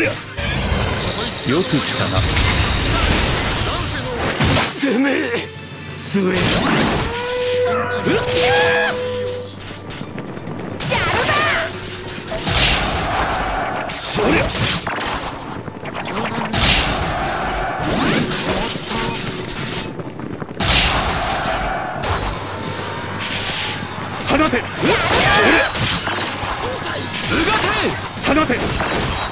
よく来たな。てめえスウェーそりゃ放て。そりゃうがて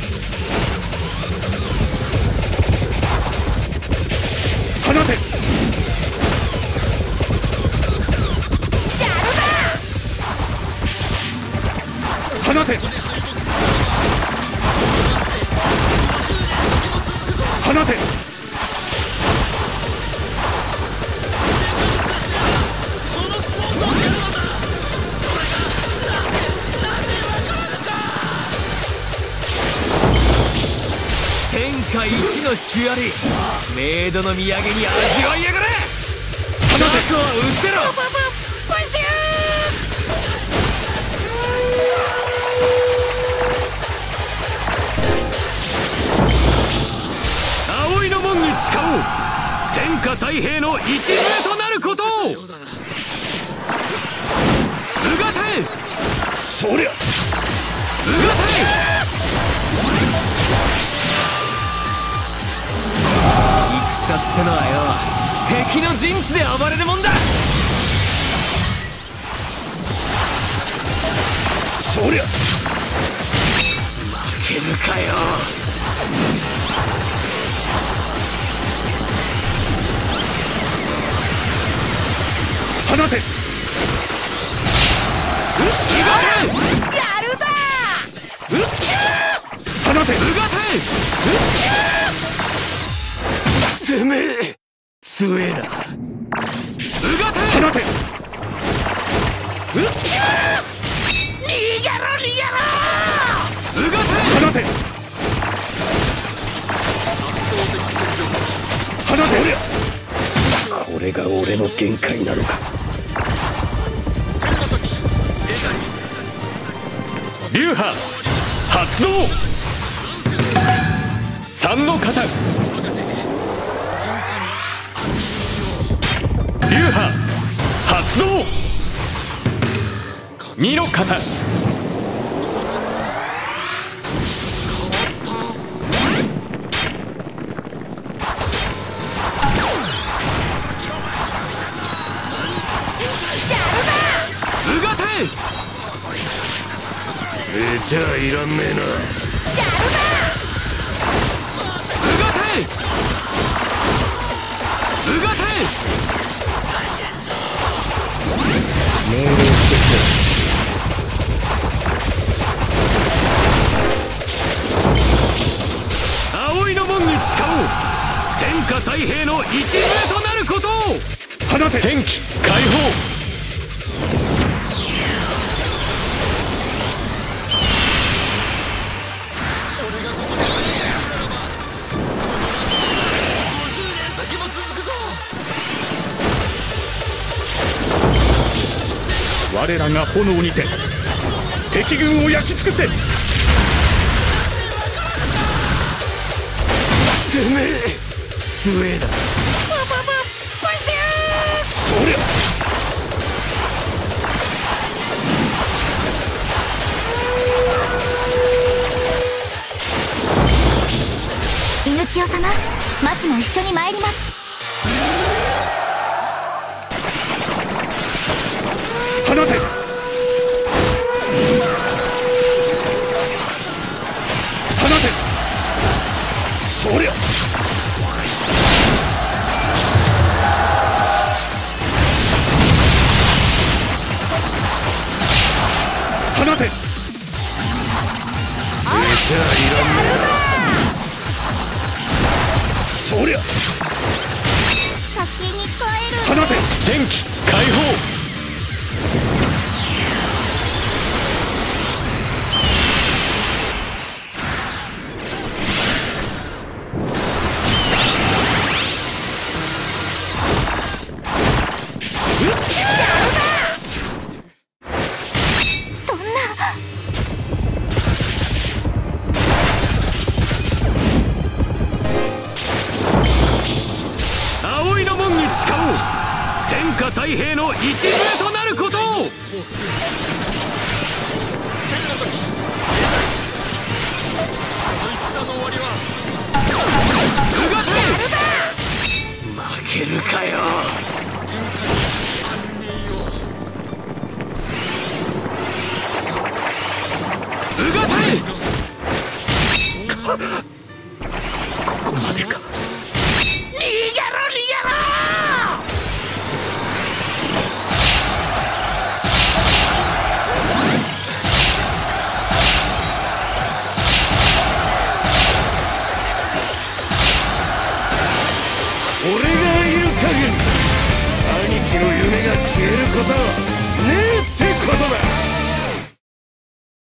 放て。放て。天下一の主ありメイドの土産に味わいやがれ。放て。悪は捨てろ天下太平の礎となることを。うがてそりゃ。うがて戦ってのはよ敵の陣地で暴れるもんだ。そりゃ。負けるかよ放て。うがて。放て。うがて。て。めえ強えなうがて。放て。うがて。放て。放て。これが俺の限界なのか流派発動。三の型。流派発動。二の型。うがてえじゃあいらんねえな。うがて。うがて命令して葵の門に誓おう。天下太平の礎となることを。くれ放て。戦機解放我らが炎にて敵軍を焼き尽くせ。てめえ強えなそりゃ。犬千代様松も一緒に参ります放て。えじゃあいらんねえそりゃ。先に帰る。放て。戦機解放の門に誓おう天下太平の礎となることを。天の時けるかようがたここまでかことねえってことだ。